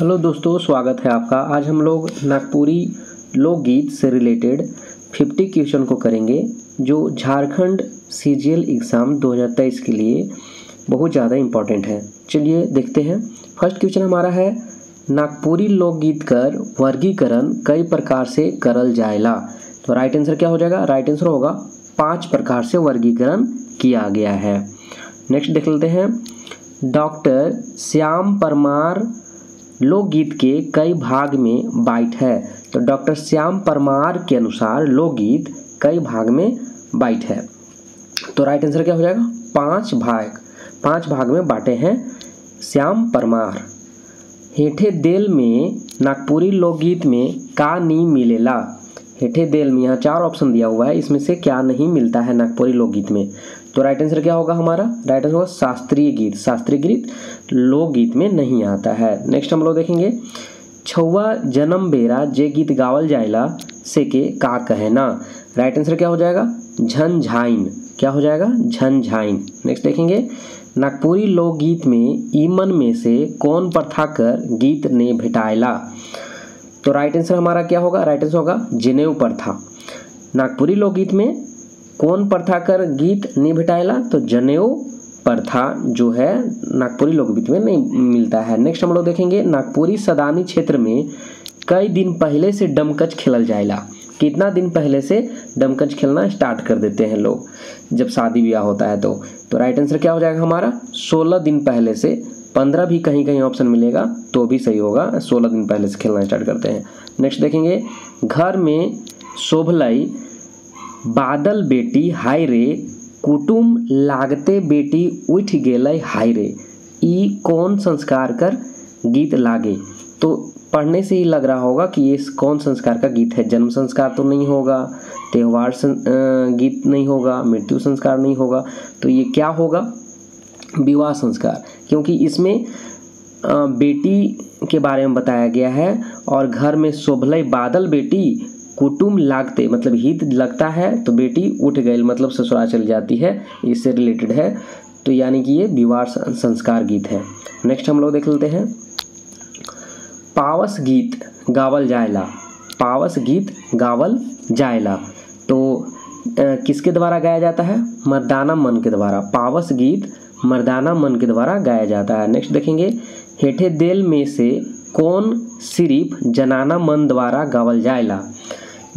Hello दोस्तों, स्वागत है आपका। आज हम लोग नागपुरी लोकगीत से रिलेटेड 50 क्वेश्चन को करेंगे, जो झारखंड सीजीएल एग्ज़ाम 2023 के लिए बहुत ज़्यादा इम्पोर्टेंट है। चलिए देखते हैं। फ़र्स्ट क्वेश्चन हमारा है, नागपुरी लोकगीत कर वर्गीकरण कई प्रकार से करल जाएगा तो राइट आंसर क्या हो जाएगा? राइट आंसर होगा, पाँच प्रकार से वर्गीकरण किया गया है। नेक्स्ट देख लेते हैं। डॉक्टर श्याम परमार लोकगीत के कई भाग में बाइट है। तो डॉक्टर श्याम परमार के अनुसार लोकगीत कई भाग में बाइट है। तो राइट आंसर क्या हो जाएगा? पाँच भाग। पाँच भाग में बांटे हैं श्याम परमार। हेठे देल में नागपुरी लोकगीत में का नहीं मिलेला। हेठे देल में यहाँ चार ऑप्शन दिया हुआ है। इसमें से क्या नहीं मिलता है नागपुरी लोकगीत में? तो राइट आंसर क्या होगा हमारा? राइट आंसर होगा शास्त्रीय गीत। शास्त्रीय गीत लोकगीत में नहीं आता है। नेक्स्ट हम लोग देखेंगे। छुआ जन्म बेरा जे गीत गावल जाएला से के का कहना। राइट आंसर क्या हो जाएगा? झनझाइन क्या हो जाएगा? झनझाइन नेक्स्ट देखेंगे। नागपुरी लोकगीत में ईमन में से कौन प्रथा कर गीत ने भेटायला? तो राइट आंसर हमारा क्या होगा? राइट आंसर होगा जनेऊ प्रथा। नागपुरी लोकगीत में कौन प्रथा कर गीत नहीं भेटायला तो जनेऊ प्रथा जो है, नागपुरी लोकगीत में नहीं मिलता है। नेक्स्ट हम लोग देखेंगे नागपुरी सदानी क्षेत्र में कई दिन पहले से डमकच खेलल जाएला कितना दिन पहले से डमकच खेलना स्टार्ट कर देते हैं लोग? जब शादी ब्याह होता है तो। तो राइट आंसर क्या हो जाएगा हमारा? सोलह दिन पहले से पंद्रह भी कहीं कहीं ऑप्शन मिलेगा तो भी सही होगा। सोलह दिन पहले से खेलना स्टार्ट करते हैं। नेक्स्ट देखेंगे घर में शोभलई बादल बेटी, हाय रे। कुटुम लागते बेटी, उठ गेलै हाय रे। ई कौन संस्कार कर गीत लागे? तो पढ़ने से ही लग रहा होगा कि ये कौन संस्कार का गीत है। जन्म संस्कार तो नहीं होगा, त्यौहार गीत नहीं होगा, मृत्यु संस्कार नहीं होगा। तो ये क्या होगा? विवाह संस्कार। क्योंकि इसमें बेटी के बारे में बताया गया है और घर में शोभलई बादल बेटी कुटुम लागते मतलब हित लगता है तो बेटी उठ गई मतलब ससुराल चली जाती है, इससे रिलेटेड है। तो यानी कि ये विवाह संस्कार गीत है। नेक्स्ट हम लोग देख लेते हैं। पावस गीत गावल जायला। पावस गीत गावल जायला। तो किसके द्वारा गाया जाता है? मर्दाना मन के द्वारा। पावस गीत मर्दाना मन के द्वारा गाया जाता है। नेक्स्ट देखेंगे। हेठे दिल में से कौन सिर्फ़ जनाना मन द्वारा गावल जायला?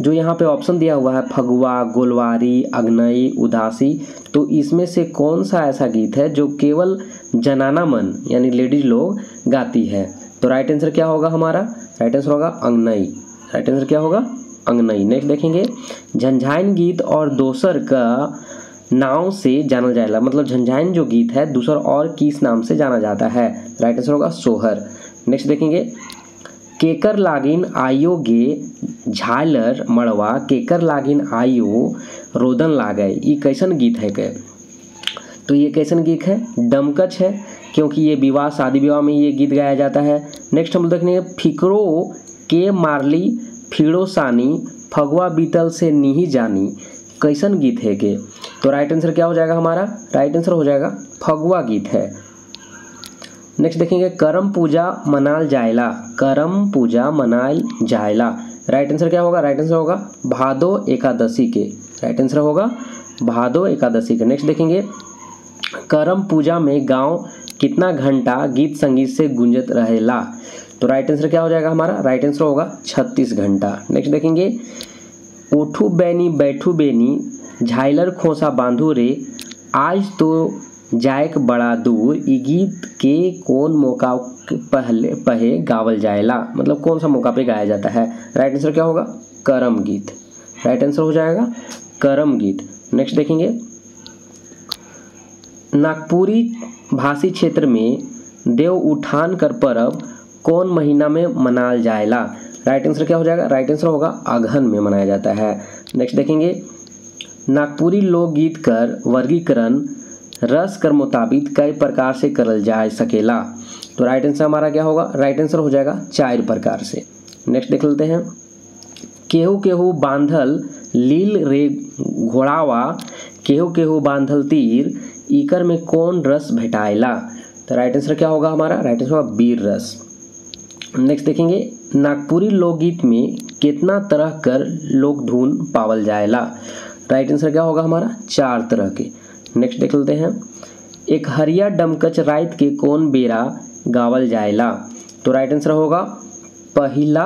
जो यहाँ पे ऑप्शन दिया हुआ है, फगुआ, गोलवारी, अग्नई, उदासी तो इसमें से कौन सा ऐसा गीत है जो केवल जनाना मन, यानी लेडीज़ लोग गाती है? तो राइट आंसर क्या होगा हमारा? राइट आंसर होगा अंगनई। राइट आंसर क्या होगा? अंगनई। नेक्स्ट देखेंगे। झंझाइन गीत और दोसर का नाव से जाना जाएगा मतलब झंझाइन जो गीत है, दूसर और किस नाम से जाना जाता है? राइट आंसर होगा सोहर। नेक्स्ट देखेंगे। केकर लागिन आयो गे झालर मड़वा, केकर लागिन आयो रोदन लागे। ये कैसन गीत है के? तो ये कैसन गीत है? डमकच है, क्योंकि ये विवाह, शादी विवाह में ये गीत गाया जाता है। नेक्स्ट हम देखेंगे फिक्रो के मारली फिड़ो सानी, फगवा बीतल से नहीं जानी। कैसन गीत है के तो राइट आंसर क्या हो जाएगा हमारा? राइट आंसर हो जाएगा, फगवा गीत है। नेक्स्ट देखेंगे, करम पूजा मनाल जायला। करम पूजा मनाल जायला। राइट आंसर क्या होगा? राइट आंसर होगा, भादो एकादशी के। राइट आंसर होगा, भादो एकादशी के। नेक्स्ट देखेंगे, करम पूजा में गाँव कितना घंटा गीत संगीत से गुंजत रहेला? तो राइट आंसर क्या हो जाएगा हमारा? राइट आंसर होगा, छत्तीस घंटा। नेक्स्ट देखेंगे, उठू बैनी बैठू बेनी, झाइलर खोसा बांधू रे, आज तो जायक बड़ा दूर, ई गीत के कौन मौका पहले, पहे गावल जाएला? मतलब कौन सा मौका पे गाया जाता है? राइट आंसर क्या होगा? करम गीत। राइट आंसर हो जाएगा करम गीत। नेक्स्ट देखेंगे। नागपुरी भाषी क्षेत्र में देव उठान कर पर्व कौन महीना में मनाल जाएला? राइट आंसर क्या हो जाएगा? राइट आंसर होगा अगहन में मनाया जाता है। नेक्स्ट देखेंगे। नागपुरी लोकगीत कर वर्गीकरण रस कर मुताबिक कई प्रकार से करल जा सकेला। तो राइट आंसर हमारा क्या होगा? राइट आंसर हो जाएगा चार प्रकार से। नेक्स्ट देख लेते हैं। केहू केहू बांधल लील रे घोड़ावा, केहू केहू बांधल तीर, इकर में कौन रस भेटाएला तो राइट आंसर क्या होगा हमारा? राइट आंसर होगा बीर रस। नेक्स्ट देखेंगे, नागपुरी लोकगीत में कितना तरह कर लोक धुन पावल जाएला राइट आंसर क्या होगा हमारा? चार तरह के। नेक्स्ट देख लेते हैं। एक हरिया डमकच रात के कौन बेरा गावल जाएला तो राइट आंसर होगा, पहला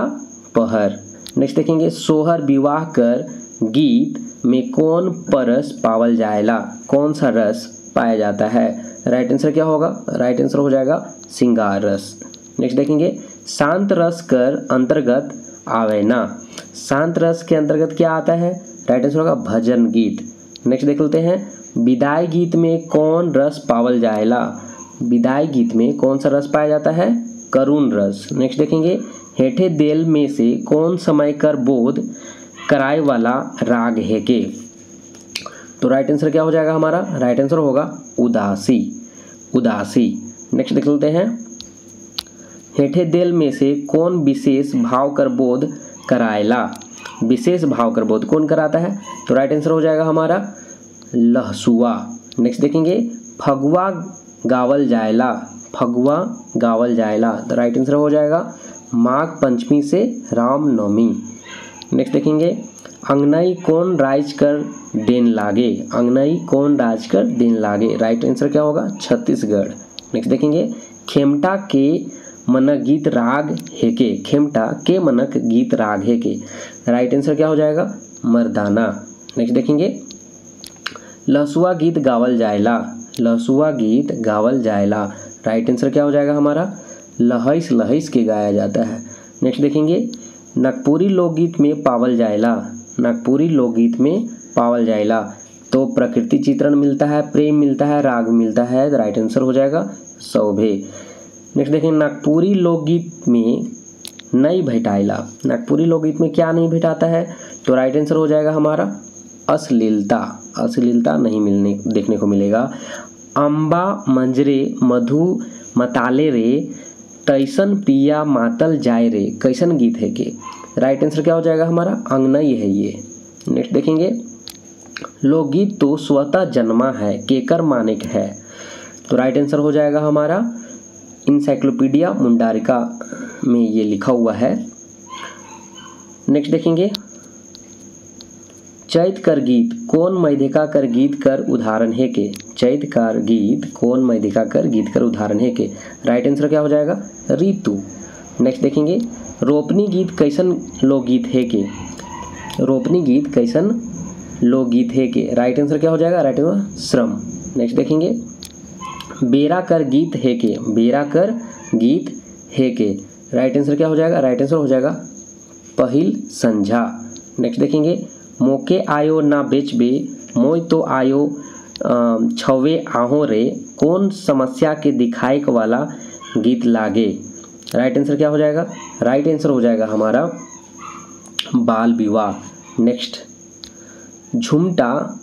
पहर। नेक्स्ट देखेंगे, सोहर विवाह कर गीत में कौन परस पावल जाएला कौन सा रस पाया जाता है? राइट आंसर क्या होगा? राइट आंसर हो जाएगा, सिंगार रस। नेक्स्ट देखेंगे, शांत रस कर अंतर्गत आवे ना। शांत रस के अंतर्गत क्या आता है? राइट आंसर होगा, भजन गीत। नेक्स्ट देख लेते हैं विदाई गीत में कौन रस पावल जाएला? विदाई गीत में कौन सा रस पाया जाता है? करुण रस। नेक्स्ट देखेंगे। हेठे देल में से कौन समय कर बोध कराए वाला राग है के? तो राइट आंसर क्या हो जाएगा हमारा? राइट आंसर होगा उदासी। उदासी। नेक्स्ट देख लेते हैं। हेठे देल में से कौन विशेष भाव कर बोध कराएला? विशेष भाव कर बोध कौन कराता है? तो राइट आंसर हो जाएगा हमारा लहसुआ। नेक्स्ट देखेंगे फगुआ गावल जायला। फगुआ गावल जायला। तो राइट आंसर हो जाएगा, माघ पंचमी से रामनवमी। नेक्स्ट देखेंगे, अंगनई कौन राज कर देन लागे? अंगनई कौन राज कर देन लागे? राइट आंसर क्या होगा? छत्तीसगढ़। नेक्स्ट देखेंगे, खेमटा के मनक गीत राग हेके। खेमटा के मनक गीत राग हेके। राइट आंसर क्या हो जाएगा? मर्दाना। नेक्स्ट देखेंगे लहसुआ गीत गावल जायला लहसुआ गीत गावल जायला। राइट आंसर क्या हो जाएगा हमारा? लहैस लहैस के गाया जाता है। नेक्स्ट देखेंगे। नागपुरी लोकगीत में पावल जायला। नागपुरी लोकगीत में पावल जायला। तो प्रकृति चित्रण मिलता है, प्रेम मिलता है, राग मिलता है। राइट आंसर हो जाएगा सौभे। नेक्स्ट देखें, नागपुरी लोकगीत में नहीं भेटाइला नागपुरी लोकगीत में क्या नहीं भेटाता है? तो राइट आंसर हो जाएगा हमारा, अश्लीलता। अश्लीलता नहीं मिलने, देखने को मिलेगा। अम्बा मंजरे, मधु, मताले रे तैसन पिया मातल जाए रे, कैसन गीत है के? राइट आंसर क्या हो जाएगा हमारा? अंगनई है ये। नेक्स्ट देखेंगे। लोकगीत तो स्वतः जन्मा है, केकर मानिक है। तो राइट आंसर हो जाएगा हमारा। इंसाइक्लोपीडिया मुंडारिका में ये लिखा हुआ है। नेक्स्ट देखेंगे। चैत कर गीत, कौन मैधिका कर गीत कर उदाहरण है के? चैत कर गीत, कौन मैधिका कर गीत कर उदाहरण है के? राइट आंसर क्या हो जाएगा? ऋतु नेक्स्ट देखेंगे, रोपनी गीत कैसन लोकगीत है के? रोपनी गीत कैसन लोकगीत है के? राइट आंसर क्या हो जाएगा? राइट आंसर श्रम। नेक्स्ट देखेंगे, बेरा कर गीत है के? बेरा कर गीत है के? राइट आंसर क्या हो जाएगा? राइट आंसर हो जाएगा, पहिल संझा। नेक्स्ट देखेंगे मोके आयो ना बेचबे, मोय तो आयो छवे आहो रे, कौन समस्या के दिखाए वाला गीत लागे? राइट आंसर क्या हो जाएगा? राइट आंसर हो जाएगा हमारा बाल विवाह। नेक्स्ट झुमटा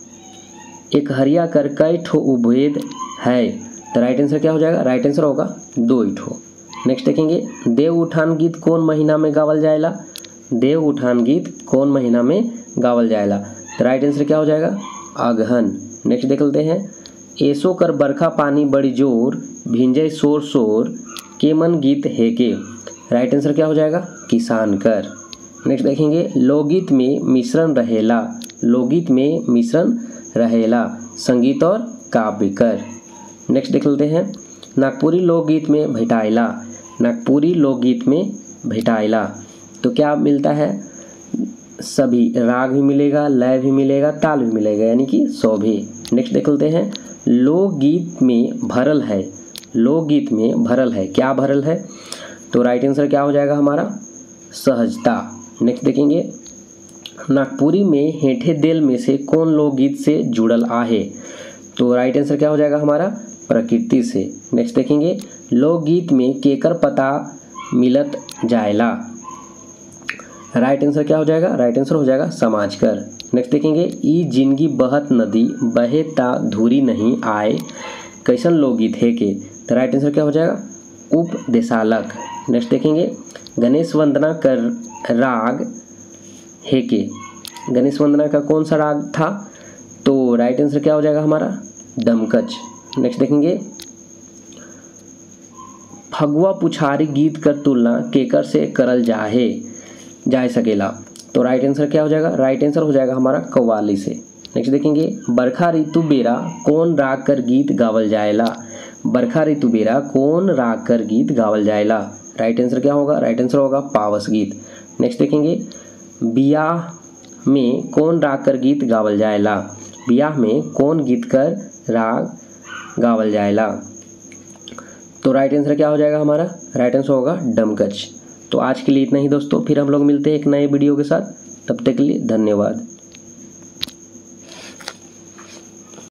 एक हरिया कर कई ठो उभेद है। तो राइट आंसर क्या हो जाएगा? राइट आंसर होगा, दो ठो नेक्स्ट देखेंगे, देव उठान गीत कौन महीना में गावल जाएगा देव उठान गीत कौन महीना में गावल जाएला तो राइट आंसर क्या हो जाएगा? अगहन नेक्स्ट देख लेते हैं। एसो कर बरखा पानी बड़ी ज़ोर भिंजय शोर शोर के मन गीत है के। राइट आंसर क्या हो जाएगा? किसान कर। नेक्स्ट देखेंगे। लोकगीत में मिश्रण रहेला। लोकगीत में मिश्रण रहेला। संगीत और काव्य कर। नेक्स्ट देख लेते हैं। नागपुरी लोकगीत में भेटाइला नागपुरी लोकगीत में भेटाइला तो क्या मिलता है? सभी राग भी मिलेगा, लय भी मिलेगा, ताल भी मिलेगा, यानी कि सौ भी। नेक्स्ट देख लेते हैं। लोकगीत में भरल है। लोकगीत में भरल है। क्या भरल है? तो राइट आंसर क्या हो जाएगा हमारा? सहजता। नेक्स्ट देखेंगे। नागपुरी में हेठे दिल में से कौन लोकगीत से जुड़ल आहे? तो राइट आंसर क्या हो जाएगा हमारा? प्रकृति से। नेक्स्ट देखेंगे। लोकगीत में केकर पता मिलत जायला। राइट आंसर क्या हो जाएगा? राइट आंसर हो जाएगा समाज कर नेक्स्ट देखेंगे, ई ज़िंदगी बहत नदी, बहे ता धूरी नहीं आए, कैसन लोकगीत है के? तो राइट आंसर क्या हो जाएगा? उप उपदेशालक नेक्स्ट देखेंगे, गणेश वंदना कर राग है के? गणेश वंदना का कौन सा राग था? तो राइट आंसर क्या हो जाएगा हमारा? दमकच नेक्स्ट देखेंगे, फगुआ पुछारी गीत कर तुलना केकर से करल जाहे? जाए सकेला तो राइट आंसर क्या हो जाएगा? राइट आंसर हो जाएगा हमारा कव्वाली से। नेक्स्ट देखेंगे। बरखा ऋतु बेरा, कौन राग कर गीत गावल जाएला बरखा ऋतु बेरा, कौन राग कर गीत गावल जाएला राइट आंसर क्या होगा? राइट आंसर होगा पावस गीत। नेक्स्ट देखेंगे। बियाह में कौन राग कर गीत गावल जाएला बियाह में कौन गीत कर राग गावल जाएला तो राइट आंसर क्या हो जाएगा हमारा? राइट आंसर होगा डमकच। तो आज के लिए इतना ही दोस्तों, फिर हम लोग मिलते हैं एक नए वीडियो के साथ। तब तक के लिए धन्यवाद।